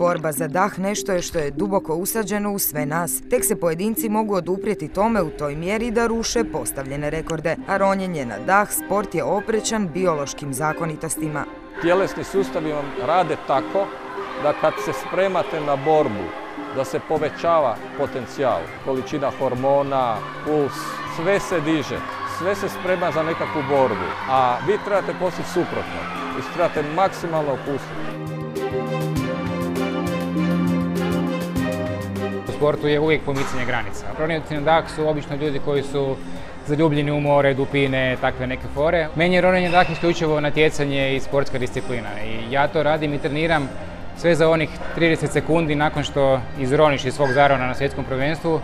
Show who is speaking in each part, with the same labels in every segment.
Speaker 1: Borba za dah nešto je što je duboko usađeno u sve nas. Tek se pojedinci mogu oduprijeti tome u toj mjeri da ruše postavljene rekorde, a ronjenje na dah sport je oprećan biološkim zakonitostima.
Speaker 2: Tjelesni sustavi vam rade tako da kad se spremate na borbu, da se povećava potencijal, količina hormona, puls, sve se diže, sve se sprema za nekakvu borbu, a vi trebate postići suprotno, vi trebate maksimalno opustiti.
Speaker 3: Sportu je uvijek pomicanje granica. Na dah su obično ljudi koji su zaljubljeni u more, dupine, takve neke fore. Meni je ronjenje dah isključivo natjecanje i sportska disciplina i ja to radim i treniram sve za onih 30 sekundi nakon što izroniš iz svog zarona na svjetskom prvenstvu,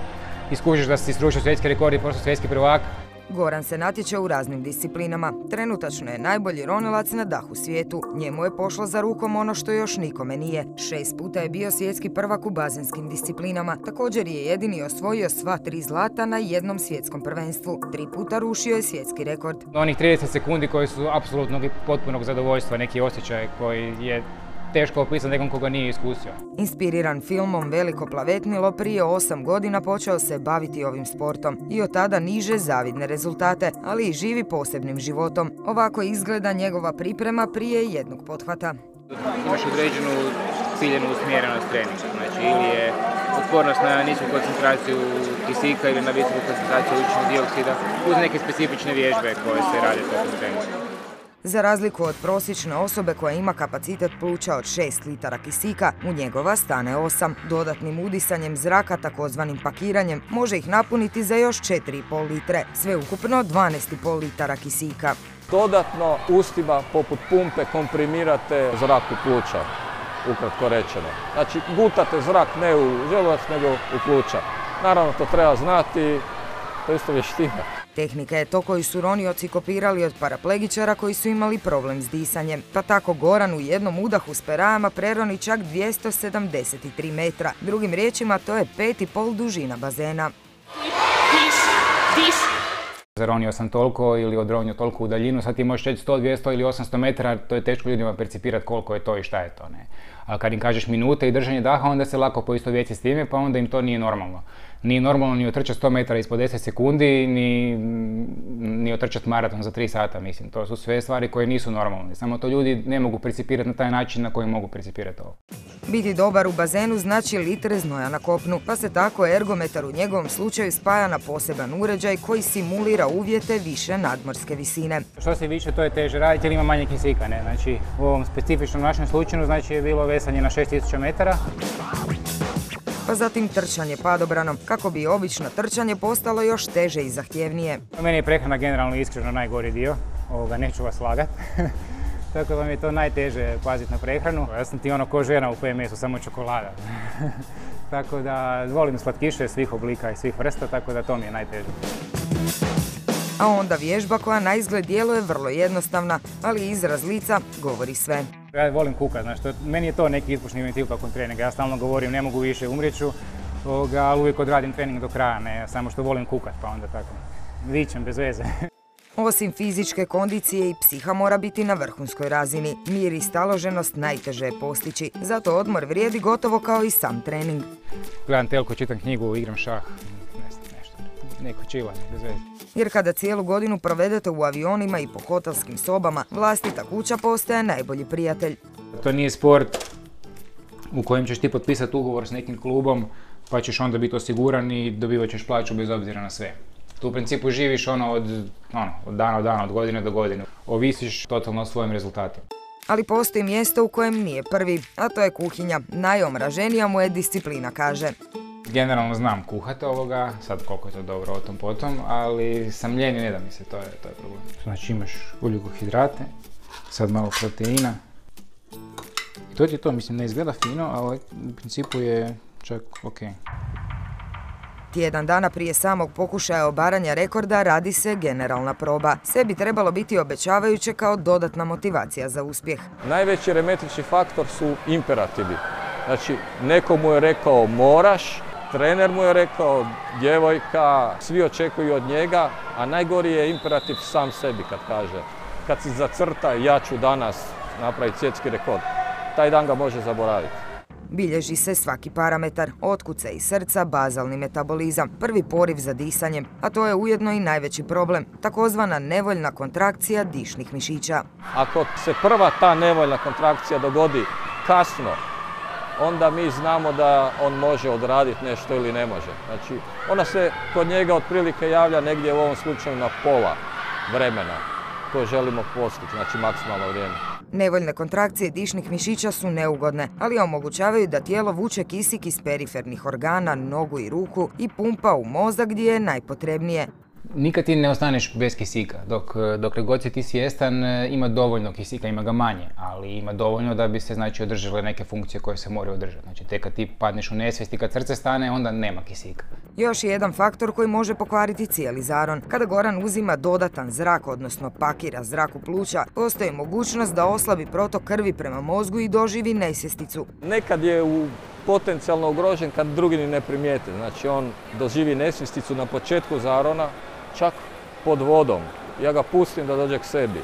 Speaker 3: iskužiš da si srušio svjetski rekord i postao svjetski prvak.
Speaker 1: Goran se natječe u raznim disciplinama. Trenutačno je najbolji ronilac na dahu svijetu. Njemu je pošlo za rukom ono što još nikome nije. Šest puta je bio svjetski prvak u bazenskim disciplinama. Također je jedini osvojio sva tri zlata na jednom svjetskom prvenstvu. Tri puta rušio je svjetski rekord.
Speaker 3: Onih 30 sekundi koji su apsolutnog i potpunog zadovoljstva, neki osjećaj koji je teško opisati nekom koga nije iskusio.
Speaker 1: Inspiriran filmom Veliko plavetnilo prije osam godina počeo se baviti ovim sportom i od tada niže zavidne rezultate, ali i živi posebnim životom. Ovako izgleda njegova priprema prije jednog pothvata.
Speaker 3: Imaš određenu ciljenu usmjerenost treninga, znači ili je otpornost na nisku koncentraciju kisika ili na visoku koncentraciju ugljičnog dioksida uz neke specifične vježbe koje se rade tokom treninga.
Speaker 1: Za razliku od prosječne osobe koja ima kapacitet pluća od 6 litara kisika, u njegova stane 8. Dodatnim udisanjem zraka, takozvanim pakiranjem, može ih napuniti za još 4,5 litre, sve ukupno 12,5 litara kisika.
Speaker 2: Dodatno ustima poput pumpe komprimirate zrak u pluća, ukratko rečeno. Znači gutate zrak ne u želudac nego u pluća. Naravno to treba znati, to isto vještina.
Speaker 1: Tehnika je to koju su ronioci kopirali od paraplegičara koji su imali problem s disanjem. Pa tako Goran u jednom udahu s perajama preroni čak 273 metra. Drugim riječima to je 5,5 dužina bazena.
Speaker 3: Zaronio sam toliko ili odronio toliko u daljinu, sad ti možeš reći 100, 200 ili 800 metara, to je teško ljudima percipirati koliko je to i šta je to. Ne? A kad im kažeš minute i držanje daha, onda se lako poisto s time, pa onda im to nije normalno nije normalno ni otrčati 100 metara ispod 10 sekundi, ni, ni otrčati maraton za 3 sata, mislim. To su sve stvari koje nisu normalne. Samo to ljudi ne mogu principirati na taj način na koji mogu principirati ovo.
Speaker 1: Biti dobar u bazenu znači litre znoja na kopnu, pa se tako ergometar u njegovom slučaju spaja na poseban uređaj koji simulira uvjete više nadmorske visine.
Speaker 3: Što se više, to je teže raditi jer ima manje kisika, ne? Znači, u ovom specifičnom našem slučaju znači je bilo vesanje na 6000 metara
Speaker 1: pa zatim trčanje padobranom, kako bi obično trčanje postalo još teže i zahtjevnije.
Speaker 3: Meni je prehrana generalno iskreno najgori dio, ovoga neću vas lagat. Tako da vam je to najteže paziti na prehranu. Ja sam ti ono ko žena u PMS-u, samo čokolada. tako da volim slatkiše svih oblika i svih vrsta, tako da to mi je najteže.
Speaker 1: A onda vježba koja na izgled djeluje vrlo jednostavna, ali izraz lica govori sve.
Speaker 3: Ja volim kukat, znači, meni je to neki ispušni ventil tokom treninga. Ja stalno govorim ne mogu više, umrijeću, ali uvijek odradim trening do kraja, ne, samo što volim kukat, pa onda tako vičem bez veze.
Speaker 1: Osim fizičke kondicije i psiha mora biti na vrhunskoj razini. Mir i staloženost najteže je postići, zato odmor vrijedi gotovo kao i sam trening.
Speaker 3: Gledam telko, čitam knjigu, igram šah, nešto, neko čivanje, bez veze
Speaker 1: jer kada cijelu godinu provedete u avionima i po hotelskim sobama, vlastita kuća postaje najbolji prijatelj.
Speaker 3: To nije sport u kojem ćeš ti potpisati ugovor s nekim klubom, pa ćeš onda biti osiguran i dobivat ćeš plaću bez obzira na sve. Tu u principu živiš ono od, ono, od dana do dana, od godine do godine. Ovisiš totalno o svojim rezultatima.
Speaker 1: Ali postoji mjesto u kojem nije prvi, a to je kuhinja. Najomraženija mu je disciplina, kaže.
Speaker 3: Generalno znam kuhati ovoga, sad koliko je to dobro o tom potom, ali sam ljen i ne da mi se, to je, to je problem. Znači imaš ugljikohidrate, sad malo proteina. I to ti to, mislim ne izgleda fino, ali u principu je čak ok.
Speaker 1: Tjedan dana prije samog pokušaja obaranja rekorda radi se generalna proba. Sve bi trebalo biti obećavajuće kao dodatna motivacija za uspjeh.
Speaker 2: Najveći remetrični faktor su imperativi. Znači, neko mu je rekao moraš, Trener mu je rekao, djevojka, svi očekuju od njega, a najgori je imperativ sam sebi kad kaže. Kad si zacrta, ja ću danas napraviti svjetski rekord. Taj dan ga može zaboraviti.
Speaker 1: Bilježi se svaki parametar, otkuce i srca, bazalni metabolizam, prvi poriv za disanjem, a to je ujedno i najveći problem, takozvana nevoljna kontrakcija dišnih mišića.
Speaker 2: Ako se prva ta nevoljna kontrakcija dogodi kasno, onda mi znamo da on može odraditi nešto ili ne može. Znači, ona se kod njega otprilike javlja negdje u ovom slučaju na pola vremena koje želimo postići, znači maksimalno vrijeme.
Speaker 1: Nevoljne kontrakcije dišnih mišića su neugodne, ali omogućavaju da tijelo vuče kisik iz perifernih organa, nogu i ruku i pumpa u mozak gdje je najpotrebnije
Speaker 3: nikad ti ne ostaneš bez kisika. Dok, dok god si ti svjestan, ima dovoljno kisika, ima ga manje, ali ima dovoljno da bi se znači, održale neke funkcije koje se moraju održati. Znači, tek kad ti padneš u nesvijest i kad srce stane, onda nema kisika.
Speaker 1: Još je jedan faktor koji može pokvariti cijeli zaron. Kada Goran uzima dodatan zrak, odnosno pakira zrak u pluća, postoji mogućnost da oslabi protok krvi prema mozgu i doživi nesvjesticu.
Speaker 2: Nekad je u potencijalno ugrožen kad drugi ni ne primijete. Znači on doživi nesvjesticu na početku zarona, čak pod vodom. Ja ga pustim da dođe k sebi,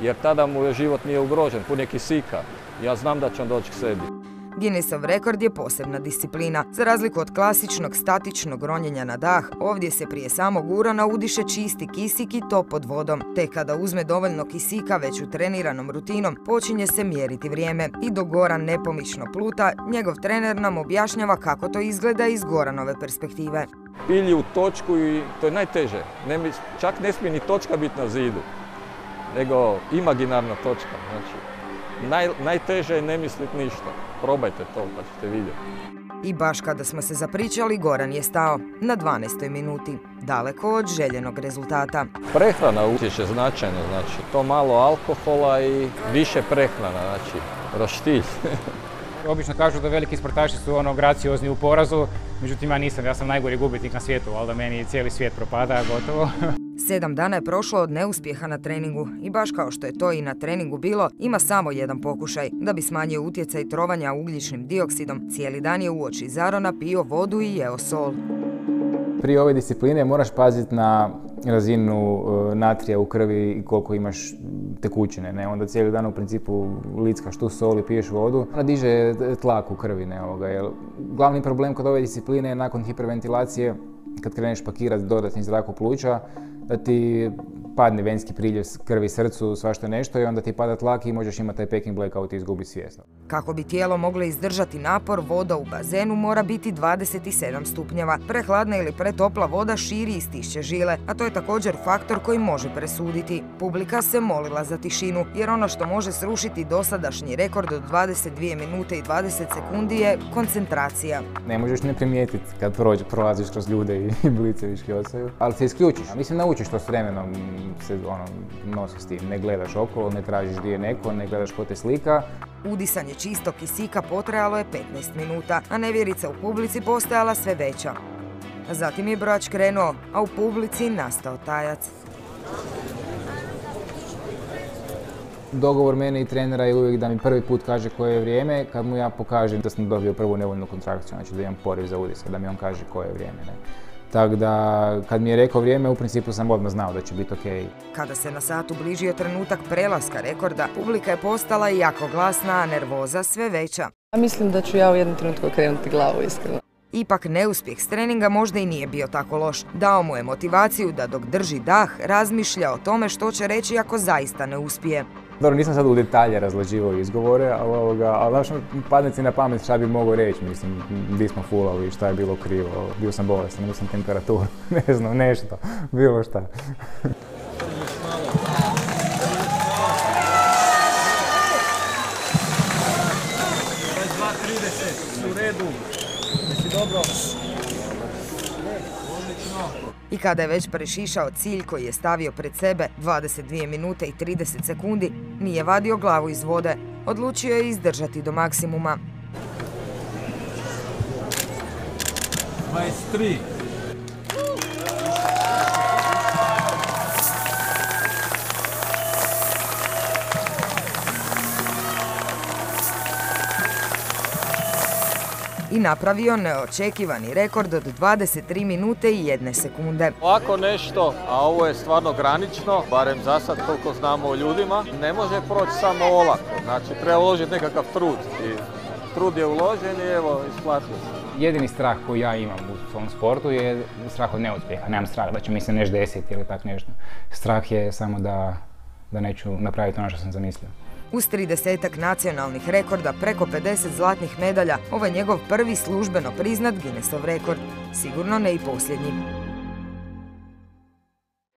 Speaker 2: jer tada mu je život nije ugrožen, pun je kisika. Ja znam da će on doći k sebi.
Speaker 1: Guinnessov rekord je posebna disciplina. Za razliku od klasičnog statičnog ronjenja na dah, ovdje se prije samog urana udiše čisti kisik i to pod vodom. Te kada uzme dovoljno kisika već u treniranom rutinom, počinje se mjeriti vrijeme. I do Goran nepomično pluta, njegov trener nam objašnjava kako to izgleda iz Goranove perspektive
Speaker 2: pilji u točku i to je najteže. čak ne smije ni točka biti na zidu, nego imaginarna točka. Znači, najteže je ne misliti ništa. Probajte to pa ćete vidjeti.
Speaker 1: I baš kada smo se zapričali, Goran je stao na 12. minuti, daleko od željenog rezultata.
Speaker 2: Prehrana utječe značajno, znači to malo alkohola i više prehrana, znači roštilj.
Speaker 3: Obično kažu da veliki sportaši su ono graciozni u porazu, međutim ja nisam, ja sam najgori gubitnik na svijetu, ali da meni cijeli svijet propada gotovo.
Speaker 1: Sedam dana je prošlo od neuspjeha na treningu i baš kao što je to i na treningu bilo, ima samo jedan pokušaj. Da bi smanjio utjecaj trovanja ugljičnim dioksidom, cijeli dan je uoči Zarona pio vodu i jeo sol.
Speaker 3: Prije ove discipline moraš paziti na razinu e, natrija u krvi i koliko imaš tekućine, ne? Onda cijeli dan u principu lickaš tu sol i piješ vodu. Ona diže tlak u krvi, ne? Ovoga, jer glavni problem kod ove discipline je nakon hiperventilacije, kad kreneš pakirati dodatni zrak u pluća, da ti padne venski priljev krvi srcu, svašta nešto i onda ti pada tlak i možeš imati taj packing blackout i izgubiti svijest.
Speaker 1: Kako bi tijelo moglo izdržati napor, voda u bazenu mora biti 27 stupnjeva. Prehladna ili pretopla voda širi i stišće žile, a to je također faktor koji može presuditi. Publika se molila za tišinu, jer ono što može srušiti dosadašnji rekord od 22 minute i 20 sekundi je koncentracija.
Speaker 3: Ne možeš ne primijetiti kad prolaziš kroz ljude i bliceviški osaju, ali se isključiš. Mislim, naučiš to s vremenom se ono, nosi s tim. Ne gledaš okolo, ne tražiš gdje je neko, ne gledaš ko te slika.
Speaker 1: Udisanje čistog kisika potrajalo je 15 minuta, a nevjerica u publici postajala sve veća. Zatim je brojač krenuo, a u publici nastao tajac.
Speaker 3: Dogovor mene i trenera je uvijek da mi prvi put kaže koje je vrijeme, kad mu ja pokažem da sam dobio prvu nevoljnu kontrakciju, znači da imam poriv za udisak, da mi on kaže koje je vrijeme. Ne. Tako da, kad mi je rekao vrijeme, u principu sam odmah znao da će biti ok.
Speaker 1: Kada se na satu bližio trenutak prelaska rekorda, publika je postala jako glasna, a nervoza sve veća.
Speaker 4: Mislim da ću ja u jednom trenutku krenuti glavu, iskreno.
Speaker 1: Ipak neuspjeh s treninga možda i nije bio tako loš. Dao mu je motivaciju da dok drži dah razmišlja o tome što će reći ako zaista ne uspije.
Speaker 3: Dobro, nisam sad u detalje razlađivao izgovore, ali, ovoga, ali znaš, padne ti na pamet šta bi mogao reći, mislim, di smo fulali, šta je bilo krivo, bio sam bolestan, imao sam temperaturu, ne znam, nešto, bilo šta.
Speaker 1: I kada je već prešišao cilj koji je stavio pred sebe 22 minute i 30 sekundi, nije vadio glavu iz vode. Odlučio je izdržati do maksimuma. 23. i napravio neočekivani rekord od 23 minute i jedne sekunde.
Speaker 2: Ovako nešto, a ovo je stvarno granično, barem za sad koliko znamo o ljudima, ne može proći samo olako. Znači treba uložiti nekakav trud i trud je uložen i evo isplatio se.
Speaker 3: Jedini strah koji ja imam u svom sportu je strah od neuspjeha. Nemam strah da će mi se nešto desiti ili tak nešto. Strah je samo da, da neću napraviti ono što sam zamislio.
Speaker 1: Uz 30 nacionalnih rekorda, preko 50 zlatnih medalja, ovo je njegov prvi službeno priznat Guinnessov rekord, sigurno ne i posljednji.